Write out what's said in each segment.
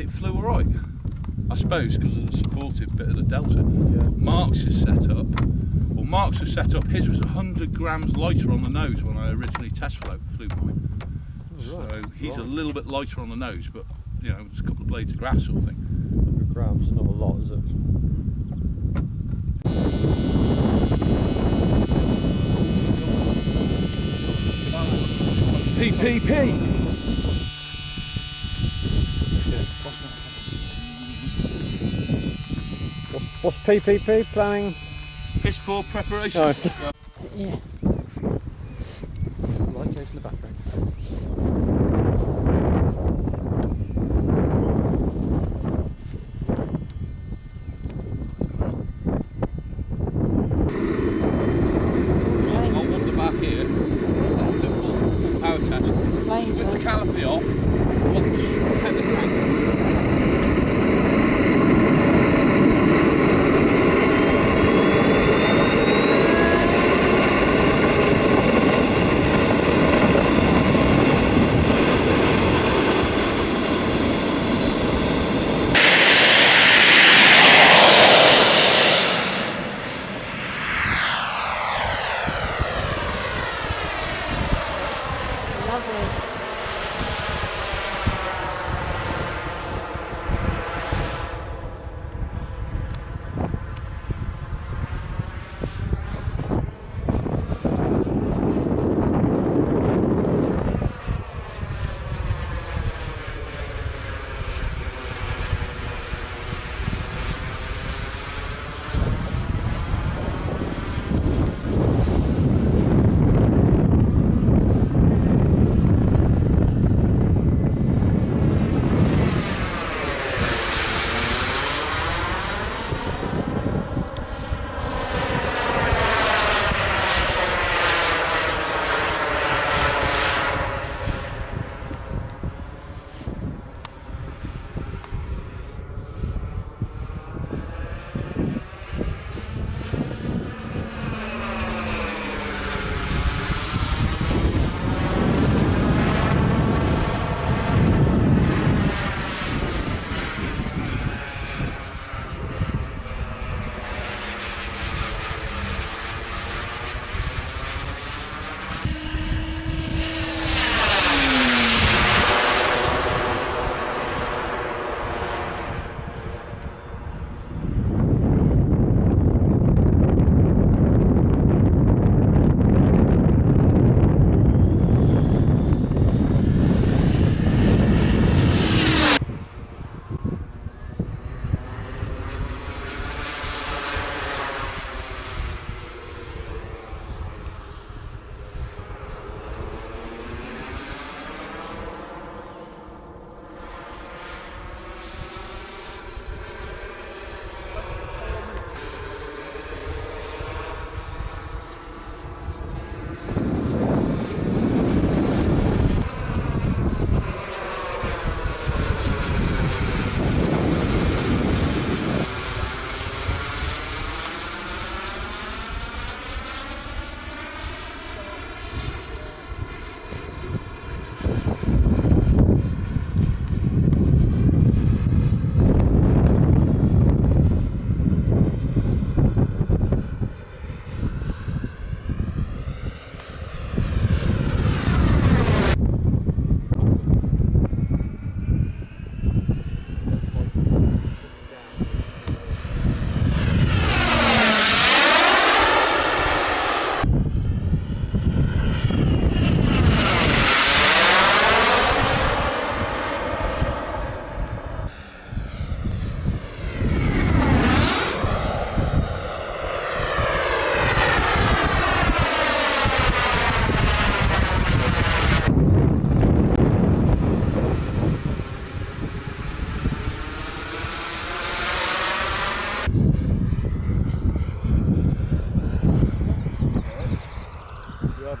it flew all right. I suppose because of the supportive bit of the delta. Yeah. Mark's is set up. Well, Mark's was set up. His was 100 grams lighter on the nose when I originally test flew, flew mine. right. So he's a little bit lighter on the nose, but you know, it's a couple of blades of grass sort of thing. 100 grams, not a lot, is it? PPP. What's, what's PPP? Planning? Piss poor preparation. Oh. Yeah. Light change in the background.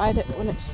hide it when it's